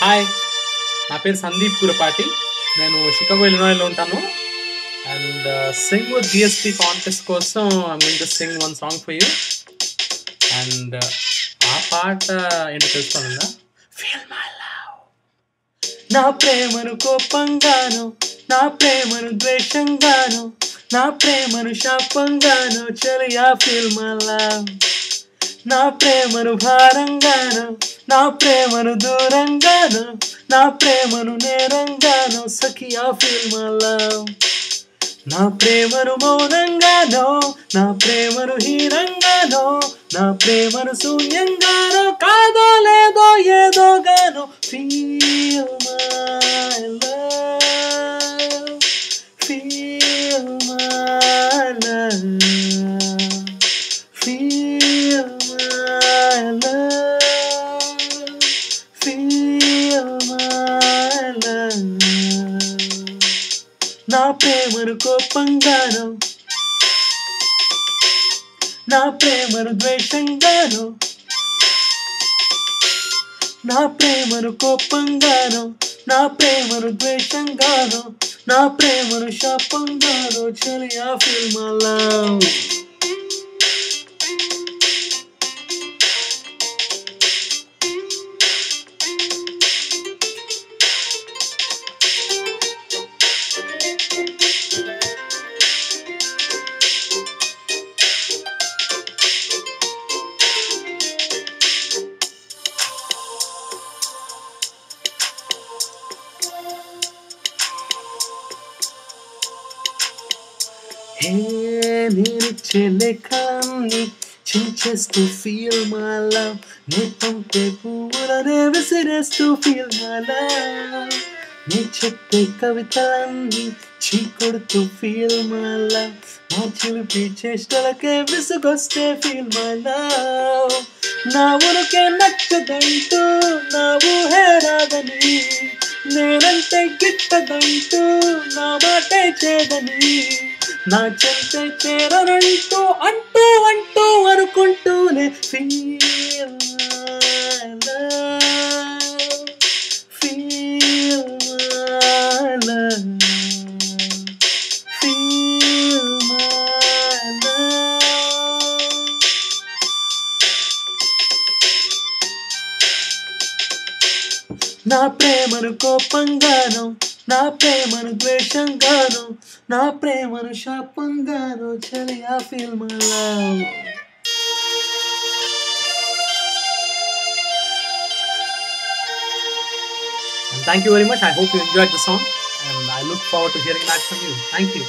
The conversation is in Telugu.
హాయ్ నా పేరు సందీప్ కురపాటి. నేను షికాగో ఇలినాయిలో ఉంటాను. అండ్ సింగ్ జిఎస్టీ కాంటెస్ట్ కోసం I mean to sing one song for you and ఆ పాట ఏంటో తెలుసుకోనుందా ఫీల్ మై లవ్ నా ప్రేమను కోపంగాను నా ప్రేమను ద్వేషంగాను నా ప్రేమను శాపంగాను చలియా ఫీల్ మై లవ్ నా ప్రేమను భారంగాను నా ప్రేమను దూరంగాను నా ప్రేమను నేరంగాను సఖియా ఫీల్ మై లవ్ నా ప్రేమను మౌనంగానో నా ప్రేమను హీనంగానో నా ప్రేమను శూన్యంగానో కాదో లేదో ఏదో గాను ఫీల్ మై నా ప్రేమను కోపంగాను నా ప్రేమను ద్వేషంగాను నా ప్రేమను కోపంగాను నా ప్రేమను ద్వేషంగాను నా ప్రేమను శాపంగాను. చలియా ఫీల్ మై లవ్ హే నేనిచ్చే లేఖాన్ని చించేస్తూ ఫీల్ మై లవ్ నీ పంపే పువ్వులనే విసిరేస్తూ ఫీల్ మై లవ్ నీ చెప్పే కవితలన్నీ చీకొడుతూ ఫీల్ మై లవ్ నా చిలిపి చేష్టలకే విసుగొస్తే ఫీల్ మై లవ్ నా ఉనికే నచ్చదంటూ నా ఊహే రాదని. నేనంటే గిట్టదంటూ నా మాటే చేదని. నా చెంత చేరనంటూ అంటూ అంటూ అనుకుంటూనే ఫీల్ ఫీల్ ఫీల్ నా ప్రేమను కోపంగాను నా ప్రేమను ద్వేషంగాను నా ప్రేమను శాపంగాను చలియా feel my love And thank you very much. I hope you enjoyed the song and I look forward to hearing back from you. Thank you.